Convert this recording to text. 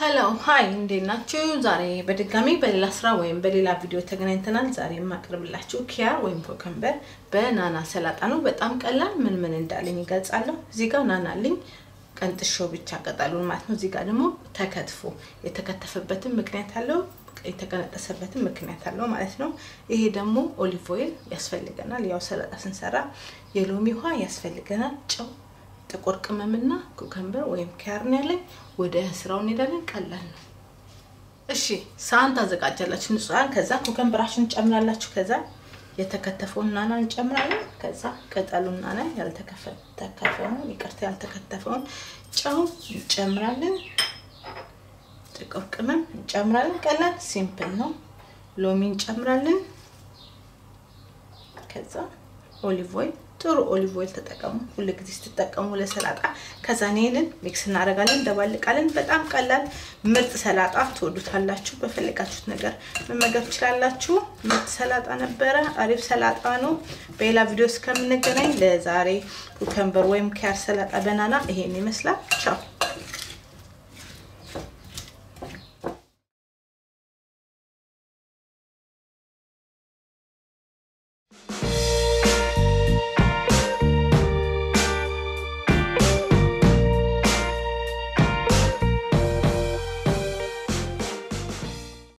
Hello Hi እንዴት ናችሁ? ዛሬ በድጋሚ በሌላ ስራ ወይም በሌላ ቪዲዮ ተገናኝተናል። ዛሬ የማቀርብላችሁ ኪያር ወይም cucumber በናና ሰላጣ ነው። በጣም ቀላል ምን ምን እንዳለኝ ይገልጻለሁ። እዚህ ጋር ናና አለኝ ቀንጥሼ ብቻ ቅጠሉን ማለት ነው። እዚህ ጋር ደግሞ ተከትፎ የተከተፈበትን ምክንያት አለው የተቀነጠሰበትን ምክንያት አለው ማለት ነው። ይሄ ደግሞ olive oil ያስፈልገናል። ያው ሰላጣ ስንሰራ የሎሚ ውሃ ያስፈልገናል። ጨው ጥቁር ቅመምና cucumber ወይም ኪያር ነው ያለኝ። ወደ ስራው እንሄዳለን። ቀላል ነው። እሺ ሳህን ታዘጋጃላችሁ ንጹሃን። ከዛ cucumber አችሁን እንጨምራላችሁ። ከዛ የተከተፈውን ናና እንጨምራለን። ከዛ ቅጠሉን ናና ያልተከተፈውን ይቅርታ፣ ያልተከተፈውን ጨው እንጨምራለን። ጥቁር ቅመም እንጨምራለን። ቀላል simple ነው። ሎሚ እንጨምራለን። ከዛ olive oil ጥሩ olive oil ተጠቀሙ፣ ሁሉ ጊዜ ስትጠቀሙ ለሰላጣ። ከዛ ይሄንን mix እናደርጋለን፣ እንደባልቃለን። በጣም ቀላል ምርጥ ሰላጣ ትወዱታላችሁ። በፈለጋችሁት ነገር መመገብ ትችላላችሁ። ምርጥ ሰላጣ ነበረ፣ አሪፍ ሰላጣ ነው። በሌላ ቪዲዮ እስከምንገናኝ ለዛሬ cucumber ወይም ኪያር ሰላጣ በናና ይሄን ይመስላል። ቻው